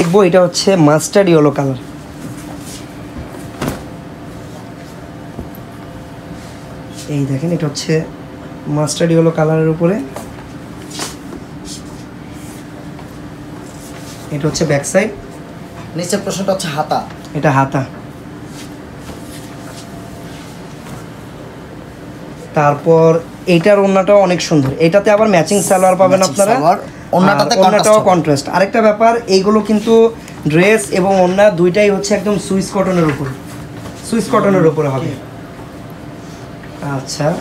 দেখব এটা হচ্ছে মাস্টার্ড ইয়েলো কালার। এই দেখেন এটা হচ্ছে মাস্টার্ড ইয়েলো কালারের উপরে। এটা হচ্ছে ব্যাক সাইড। নিচের প্রশ্নটা হচ্ছে হাতা। এটা হাতা। তারপর এইটার ওড়নাটাও অনেক সুন্দর। এটাতে আবার ম্যাচিং সালোয়ার পাবেন আপনারা। কন্ট্রাস্ট আরেকটা ব্যাপার এইগুলো কিন্তু ড্রেস এবং দুইটাই হচ্ছে একদম সুইস কটনের উপর। সুইস কটনের উপরে হবে। আচ্ছা।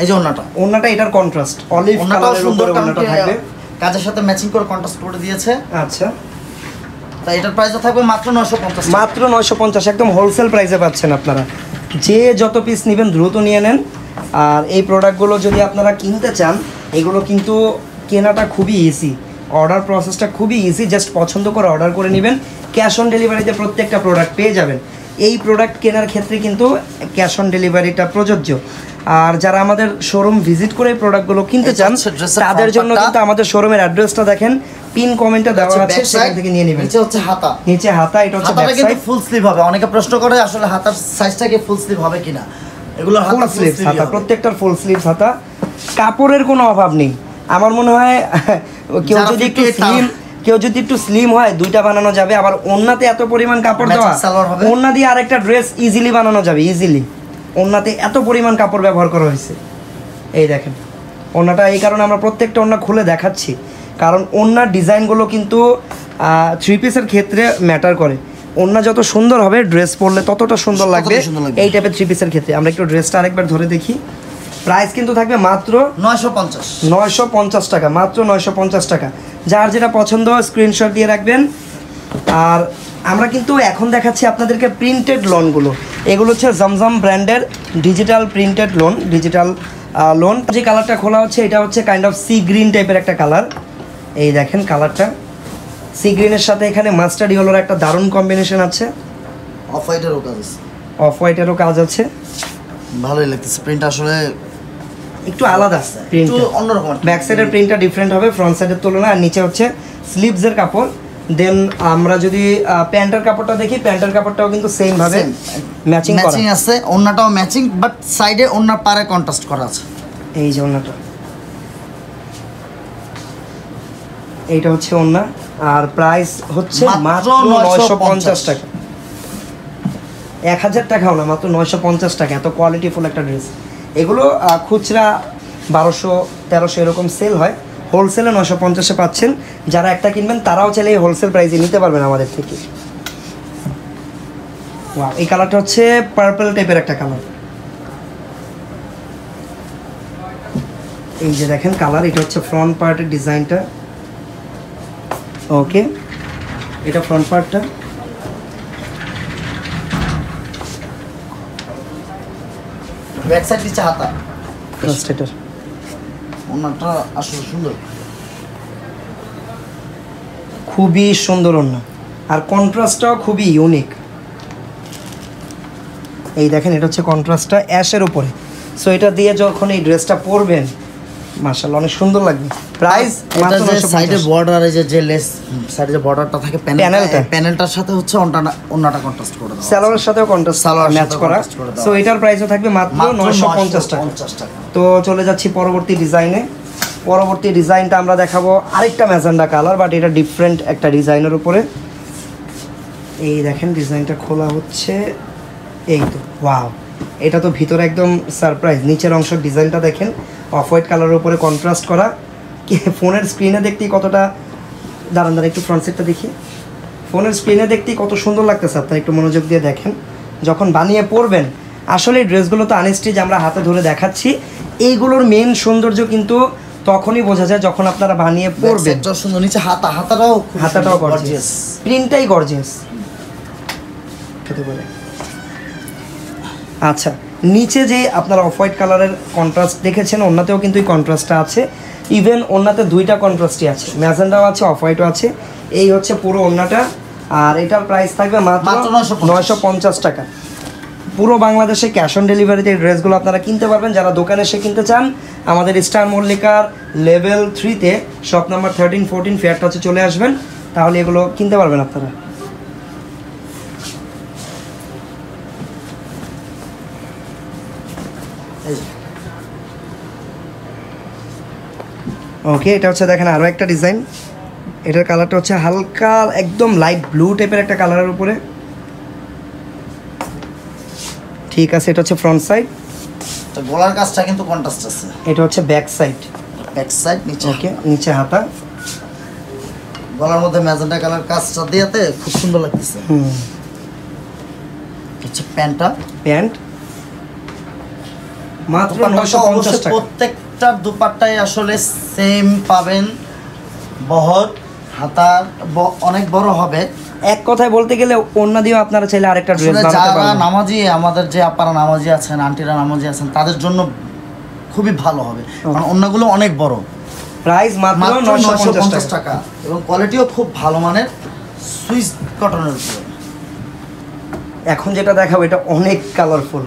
এই যে ওনাটা ওড়নাটা এটার কন্ট্রাস্ট অলিভ সুন্দর ওড়নাটা থাকবে। কাজের সাথে ম্যাচিং করে কন্ট্রাস্ট করে দিয়েছে। আচ্ছা। তাই এটার প্রাইসও থাকবে মাত্র নশো পঞ্চাশ মাত্র নয়শো পঞ্চাশ একদম হোলসেল প্রাইসে পাচ্ছেন আপনারা। যে যত পিস নেবেন দ্রুত নিয়ে নেন। আর এই প্রোডাক্টগুলো যদি আপনারা কিনতে চান এগুলো কিন্তু কেনাটা খুবই ইজি অর্ডার প্রসেসটা খুবই ইজি জাস্ট পছন্দ করে অর্ডার করে নেবেন। ক্যাশ অন ডেলিভারিতে প্রত্যেকটা প্রোডাক্ট পেয়ে যাবেন। এই প্রোডাক্ট কেনার ক্ষেত্রে কিন্তু ক্যাশ অন ডেলিভারিটা প্রযোজ্য। আর যারা আমাদের শোরুম ভিজিট করে এই প্রোডাক্টগুলো কিনতে চান তাদের জন্য কিন্তু আমাদের শোরুমের অ্যাড্রেসটা দেখেন। পিন কমেন্টে দেওয়া আছে সেখান থেকে নিয়ে নেবেন। নিচে হচ্ছে হাতা। নিচে হাতা এটা হচ্ছে ব্যাক সাইড ফুল স্লিভ হবে। অনেকে প্রশ্ন করে আসলে হাতার সাইজটা কি ফুল স্লিভ হবে কিনা। এগুলোর ফুল স্লিভস স্লিভ হাতা প্রত্যেকটার ফুল স্লিভস হাতা। কাপড়ের কোনো অভাব নেই। আমার মনে হয় কেউ যদি একটু স্লিম কেউ যদি একটু স্লিম হয় দুইটা বানানো যাবে। আবার ওন্নাতে এত পরিমাণ কাপড় দেওয়া। ওন্না দিয়ে আরেকটা ড্রেস ইজিলি বানানো যাবে ইজিলি ওন্নাতে এত পরিমাণ কাপড় ব্যবহার করা হয়েছে। এই দেখেন ওন্নাটা এই কারণে আমরা প্রত্যেকটা ওন্না খুলে দেখাচ্ছি। কারণ ওন্নার ডিজাইনগুলো কিন্তু থ্রি পিসের ক্ষেত্রে ম্যাটার করে। ওন্না যত সুন্দর হবে ড্রেস পরলে ততটা সুন্দর লাগবে। লাগবে। এই টাইপের থ্রি পিসের ক্ষেত্রে। আমরা একটু ড্রেসটা আরেকবার ধরে দেখি। প্রাইস কিন্তু থাকবে মাত্র নয়শো পঞ্চাশ। নয়শো পঞ্চাশ টাকা মাত্র নয়শো পঞ্চাশ টাকা। যার যেটা পছন্দ স্ক্রিনশট দিয়ে রাখবেন। আর আমরা কিন্তু এখন দেখাচ্ছি আপনাদেরকে প্রিন্টেড লোনগুলো এগুলো হচ্ছে জমজম ব্র্যান্ডের digital printed lawn digital lawn যে কালারটা খোলা হচ্ছে এটা হচ্ছে কাইন্ড অফ সি গ্রিন টাইপের একটা কালার এই দেখেন কালারটা সি গ্রিনের সাথে এখানে মাস্টার্ড ইয়েলোর একটা দারুণ কম্বিনেশন আছে। অফ হোয়াইটেরও কাজ আছে। অফ হোয়াইটেরও কাজ আছে। ভালোই লাগতেছে। প্রিন্ট আসলে একটু আলাদা একটু প্রিন্ট অন্যরকম ব্যাক সাইডের প্রিন্টটা ডিফারেন্ট হবে ফ্রন্ট সাইডের তুলনায়। আর নিচে হচ্ছে স্লিভসের কাপড়। দেন আমরা যদি প্যান্টের কাপড়টা দেখি প্যান্টের কাপড়টাও কিন্তু সেম ভাবে ম্যাচিং করা। ম্যাচিং আছে ওন্নাটাও ম্যাচিং বাট সাইডে ওন্নার পারে কন্ট্রাস্ট করা আছে। এই যে ওন্নাটা এইটা হচ্ছে ওন্না আর প্রাইস হচ্ছে মাত্র নয়শো 950 পঞ্চাশ টাকা। এক হাজার টাকাও না মাত্র নয়শো পঞ্চাশ টাকা। এত কোয়ালিটিফুল একটা ড্রেস এগুলো খুচরা বারোশো তেরোশো এরকম সেল হয়। হোলসেলে নশো পঞ্চাশে পাচ্ছেন। যারা একটা কিনবেন তারাও চাইলে এই হোলসেল প্রাইসে নিতে পারবেন আমাদের থেকে। এই কালারটা হচ্ছে পার্পল টাইপের একটা কালার এই যে দেখেন কালার এটা হচ্ছে ফ্রন্ট পার্টের ডিজাইনটা ওকে এটা ফ্রন্ট পার্টটা ব্যাক সাইড দিচ্ছে হাতা। আসলে সুন্দর। খুবই সুন্দর অন্য আর কন্ট্রাস্টটাও খুবই ইউনিক এই দেখেন এটা হচ্ছে কন্ট্রাস্টটা অ্যাশের উপরে। সো এটা দিয়ে যখন এই ড্রেসটা পরবেন মার্শাল্লাহ অনেক সুন্দর লাগবে। প্রাইস এটা যে সাইডে বর্ডারে যে যে লেস সাইডে যে বর্ডারটা থাকে প্যানেলটা প্যানেলটার সাথে হচ্ছে ওন্নাটা ওন্নাটা কন্ট্রাস্ট করে দেওয়া আছে। স্যালোয়ারের সাথেও কন্ট্রাস্ট সালোয়ারের ম্যাচ করা। সো এটার প্রাইসও থাকবে মাত্র মাত্র নয়শো 950 টাকা। তো চলে যাচ্ছি পরবর্তী ডিজাইনে পরবর্তী ডিজাইনটা আমরা দেখাবো আরেকটা ম্যাজেন্ডা কালার বাট এটা ডিফারেন্ট একটা ডিজাইনের উপরে। এই দেখেন ডিজাইনটা খোলা হচ্ছে। এই তো ওয়াও এটা তো ভিতরে একদম সারপ্রাইজ নিচের অংশের ডিজাইনটা দেখেন। অফ হোয়াইট কালারের উপরে কন্ট্রাস্ট করা। ফোনের স্ক্রিনে দেখতেই কতটা দাঁড়ান দাঁড়ান একটু ফ্রন্ট সাইডটা দেখি। ফোনের স্ক্রিনে দেখতেই কত সুন্দর লাগতেছে আপনার একটু মনোযোগ দিয়ে দেখেন। যখন বানিয়ে পরবেন আসলে ড্রেসগুলো তো আনস্টিচ আমরা হাতে ধরে দেখাচ্ছি। এইগুলোর মেন সৌন্দর্য কিন্তু তখনই বোঝা যায় যখন আপনারা বানিয়ে পরবেন। সুন্দর নিচে হাতা হাতাটাও হাতাটাও গর্জিয়াস। প্রিন্টটাই গর্জিয়াস খেতে বলে। আচ্ছা নিচে যে আপনারা অফ হোয়াইট কালারের কন্ট্রাস্ট দেখেছেন ওনাতেও কিন্তু এই কন্ট্রাস্টটা আছে। ইভেন অন্যতে দুইটা কন্ট্রাস্টই আছে। ম্যাজেন্ডাও আছে অফ হোয়াইটও আছে। এই হচ্ছে পুরো অন্যটা আর এটার প্রাইস থাকবে মাত্র মাত্র 950 নয়শো পঞ্চাশ টাকা। পুরো বাংলাদেশে ক্যাশ অন ডেলিভারিতে এই ড্রেসগুলো আপনারা কিনতে পারবেন। যারা দোকানে এসে কিনতে চান আমাদের স্টার মল্লিকার লেভেল থ্রিতে shop number thirteen fourteen fair টাচে চলে আসবেন। তাহলে এগুলো কিনতে পারবেন আপনারা। ওকে এটা হচ্ছে দেখেন আরও একটা ডিজাইন এটার কালারটা হচ্ছে হালকা একদম লাইট ব্লু টাইপের একটা কালারের উপরে। ঠিক আছে এটা হচ্ছে ফ্রন্ট সাইড তো গলার কাজটা কিন্তু কন্ট্রাস্ট আছে। এটা হচ্ছে ব্যাক সাইড ব্যাক সাইড নিচে। ওকে নিচে হাতা। গলার মধ্যে ম্যাজেন্টা কালার কাজটা দিয়েতে খুব সুন্দর লাগতেছে। হুম। হচ্ছে প্যান্টটা। প্যান্ট। মাত্র নশো অবশ্যই পঞ্চাশ টাকা। প্রত্যেকটা দুপাট্টাই আসলে সেম পাবেন। বহর হাতার অনেক বড় হবে। এক কথায় বলতে গেলে অন্য দিয়েও আপনারা চাইলে আরেকটা ড্রেস যারা নামাজি আমাদের যে আপারা নামাজি আছেন আন্টিরা নামাজি আছেন তাদের জন্য খুবই ভালো হবে। কারণ অন্যগুলো অনেক বড়। প্রাইস মাত্র মাত্র নশো নশো পঞ্চাশ পঞ্চাশ টাকা। টাকা। এবং কোয়ালিটিও খুব ভালো মানের সুইস কটনের উপরে। এখন যেটা দেখাবো এটা অনেক কালারফুল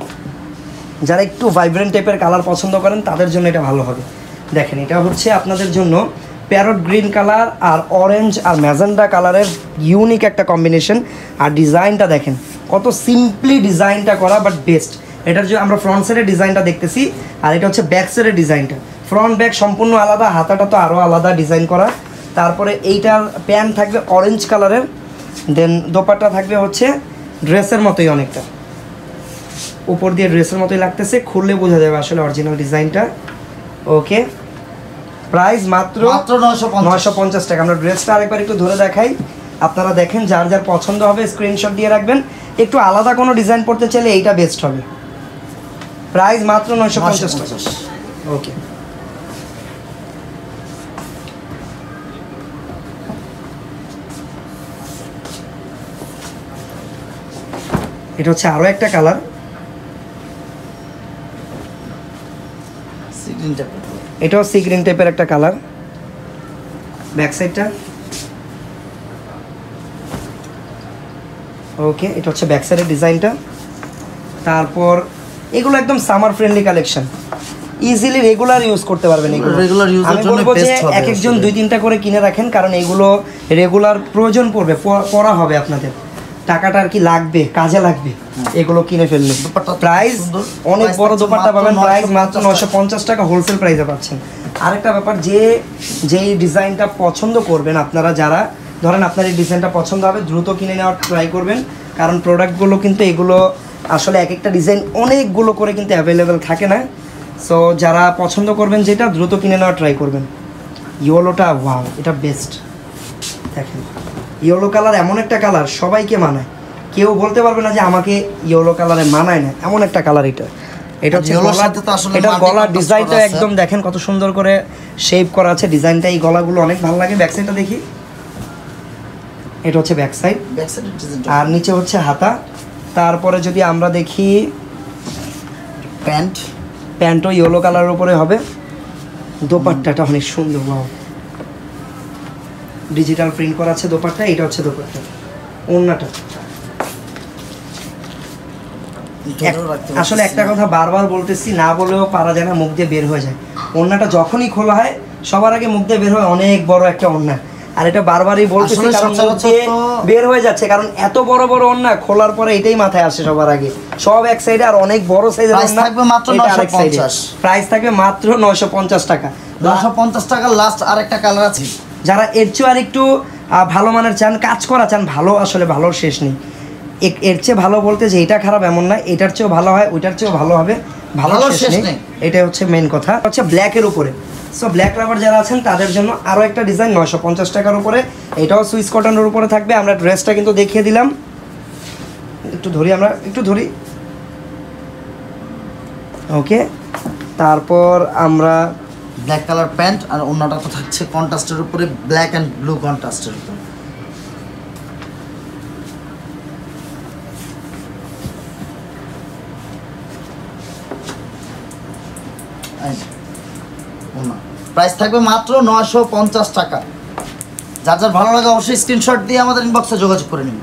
যারা একটু ভাইব্রেন্ট টাইপের কালার পছন্দ করেন, তাদের জন্য এটা ভালো হবে। দেখেন, এটা হচ্ছে আপনাদের জন্য প্যারট গ্রিন কালার আর অরেঞ্জ আর ম্যাজেন্ডা কালারের ইউনিক একটা কম্বিনেশন আর ডিজাইনটা দেখেন, কত সিম্পলি ডিজাইনটা করা বাট বেস্ট এটার যে আমরা ফ্রন্ট সাইডের ডিজাইনটা দেখতেছি, আর এটা হচ্ছে ব্যাক সাইডের ডিজাইনটা। ফ্রন্ট ব্যাক সম্পূর্ণ আলাদা, হাতাটা তো আরও আলাদা ডিজাইন করা। তারপরে এইটার প্যান্ট থাকবে অরেঞ্জ কালারের দেন দোপাট্টা থাকবে হচ্ছে ড্রেসের মতোই অনেকটা। উপর দিয়ে ড্রেসের মতোই লাগতেছে খুললে বোঝা যাবে আসলে অরিজিনাল ডিজাইনটা ওকে প্রাইস মাত্র মাত্র নয়শো পঞ্চাশ। টাকা। আমরা ড্রেসটা আরেকবার একটু ধরে দেখাই। আপনারা দেখেন যার যার পছন্দ হবে স্ক্রিনশট দিয়ে রাখবেন। একটু আলাদা কোনো ডিজাইন পড়তে চাইলে এইটা বেস্ট হবে। প্রাইস মাত্র নয়শো পঞ্চাশ টাকা। ওকে এটা হচ্ছে আরও একটা কালার সিগ্রিন টাইপের এটাও সি গ্রিন টাইপের একটা কালার ব্যাক সাইডটা ওকে এটা হচ্ছে ব্যাক সাইডের ডিজাইনটা তারপর এগুলো একদম summer friendly collection easily regular use করতে পারবেন এগুলো। Use এর আমি বলব যে এক একজন দুই তিনটা করে কিনে রাখেন কারণ এগুলো রেগুলার প্রয়োজন পড়বে পড়া হবে আপনাদের। টাকাটা আর কি লাগবে কাজে লাগবে এগুলো কিনে ফেললে। প্রাইস অনেক বড় দোপাট্টা পাবেন প্রাইস মাত্র 950 নশো পঞ্চাশ টাকা হোলসেল প্রাইসে পাচ্ছেন। আরেকটা ব্যাপার যে যেই ডিজাইনটা পছন্দ করবেন আপনারা যারা ধরেন আপনার এই ডিজাইনটা পছন্দ হবে দ্রুত কিনে নেওয়ার ট্রাই করবেন কারণ প্রোডাক্টগুলো কিন্তু এগুলো আসলে এক একটা ডিজাইন অনেকগুলো করে কিন্তু অ্যাভেলেবেল থাকে না। সো যারা পছন্দ করবেন যেটা দ্রুত কিনে নেওয়ার ট্রাই করবেন। ইয়োলোটা ওয়াও এটা বেস্ট দেখেন। ইয়েলো কালার এমন একটা কালার সবাইকে মানায়। কেউ বলতে পারবে না যে আমাকে ইয়েলো কালারে মানায় না। এমন একটা কালার এটা। এটা হচ্ছে এটা গলার ডিজাইনটা একদম দেখেন কত সুন্দর করে শেপ করা আছে। ডিজাইনটা এই গলাগুলো অনেক ভালো লাগে। ব্যাক সাইডটা দেখি। এটা হচ্ছে ব্যাক সাইড ব্যাক সাইডের ডিজাইনটা আর নিচে হচ্ছে হাতা। তারপরে যদি আমরা দেখি প্যান্ট প্যান্টও ইয়েলো কালারের উপরে হবে। দোপাট্টাটা অনেক সুন্দর বাও ডিজিটাল প্রিন্ট করা আছে দোপাট্টা এটা হচ্ছে দোপাট্টা। ওড়নাটা। আসলে একটা কথা বারবার বলতেছি না বলেও পারা যায় না মুখ দিয়ে বের হয়ে যায়। ওড়নাটা যখনই খোলা হয় সবার আগে মুখ দিয়ে বের হয় অনেক বড় একটা ওড়না। আর এটা বারবারই বলতেছি কারণ বের হয়ে যাচ্ছে কারণ এত বড় বড় ওড়না খোলার পরে এটাই মাথায় আসে সবার আগে। সব এক সাইডে আর অনেক বড় সাইজের ওড়না থাকবে মাত্র এটা আরেক side 950 প্রাইস থাকবে মাত্র নয়শো পঞ্চাশ টাকা। নশো পঞ্চাশ টাকা লাস্ট আরেকটা কালার আছে। যারা এর চেয়ে আর একটু ভালো মানের চান কাজ করা চান ভালো আসলে ভালোর শেষ নেই। এর চেয়ে ভালো বলতে যে এটা খারাপ এমন না এটার চেয়েও ভালো হয় ওইটার চেয়েও ভালো হবে ভালো শেষ নেই। এটাই হচ্ছে মেন কথা। হচ্ছে ব্ল্যাকের উপরে। সো ব্ল্যাক রাবার যারা আছেন তাদের জন্য আরও একটা ডিজাইন নয়শো পঞ্চাশ টাকার উপরে। এটাও সুইস কটনের উপরে থাকবে। আমরা ড্রেসটা কিন্তু দেখিয়ে দিলাম। একটু ধরি আমরা একটু ধরি। ওকে তারপর আমরা ব্ল্যাক কালার প্যান্ট আর অন্যটা তো থাকছে কন্ট্রাস্টের উপরে ব্ল্যাক অ্যান্ড ব্লু কন্ট্রাস্টের উপরে। প্রাইস থাকবে মাত্র নয়শো পঞ্চাশ টাকা। যার যার ভালো লাগে অবশ্যই স্ক্রিনশট দিয়ে আমাদের ইনবক্সে যোগাযোগ করে নিন।